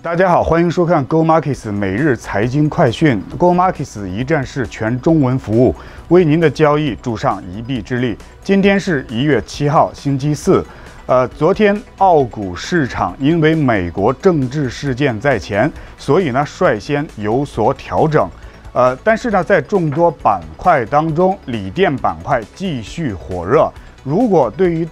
大家好，欢迎收看 Go Markets 每日财经快讯。Go Markets 一站式全中文服务，为您的交易助上一臂之力。今天是一月七号，星期四。呃，昨天澳股市场因为美国政治事件在前，所以呢率先有所调整。呃，但是呢，在众多板块当中，锂电板块继续火热。如果对于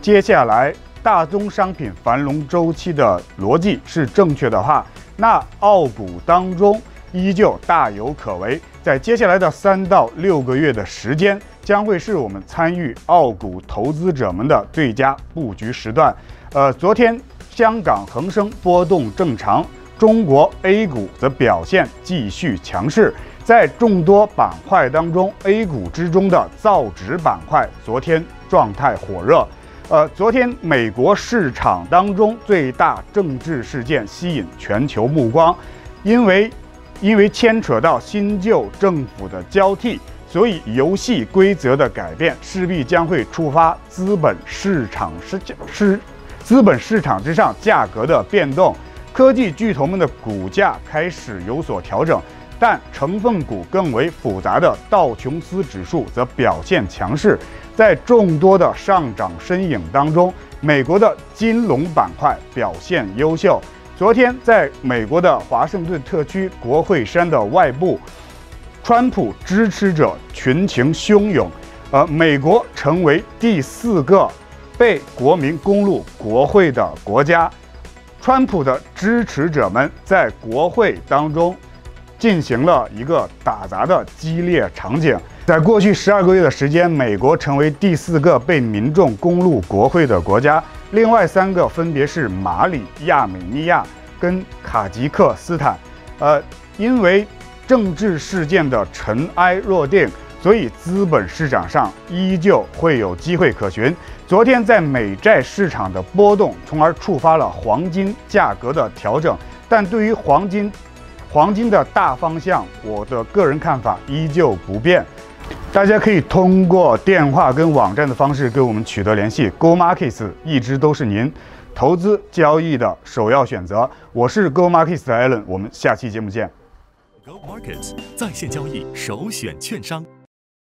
接下来大宗商品繁荣周期的逻辑是正确的话，那澳股当中依旧大有可为。在接下来的三到六个月的时间，将会是我们参与澳股投资者们的最佳布局时段。呃，昨天香港恒生波动正常，中国 A 股则表现继续强势。在众多板块当中，A 股之中的造纸板块昨天状态火热。呃，昨天美国市场当中最大政治事件吸引全球目光，因为因为牵扯到新旧政府的交替，所以游戏规则的改变势必将会触发资本市场市市资本市场之上价格的变动，科技巨头们的股价开始有所调整，但成分股更为复杂的道琼斯指数则表现强势。在众多的上涨身影当中，美国的金融板块表现优秀。昨天，在美国的华盛顿特区国会山的外部，川普支持者群情汹涌，而美国成为第四个被国民攻入国会的国家。川普的支持者们在国会当中进行了一个打砸的激烈场景。在过去十二个月的时间，美国成为第四个被民众攻入国会的国家。另外三个分别是马里、亚美尼亚跟卡吉克斯坦。呃，因为政治事件的尘埃落定，所以资本市场上依旧会有机会可循。昨天在美债市场的波动，从而触发了黄金价格的调整。但对于黄金，黄金的大方向，我的个人看法依旧不变。大家可以通过电话跟网站的方式跟我们取得联系。Go Markets 一直都是您投资交易的首要选择。我是 Go Markets 的 Allen，我们下期节目见。Go Markets 在线交易首选券商。